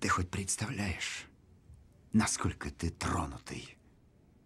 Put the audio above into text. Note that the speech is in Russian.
Ты хоть представляешь, насколько ты тронутый?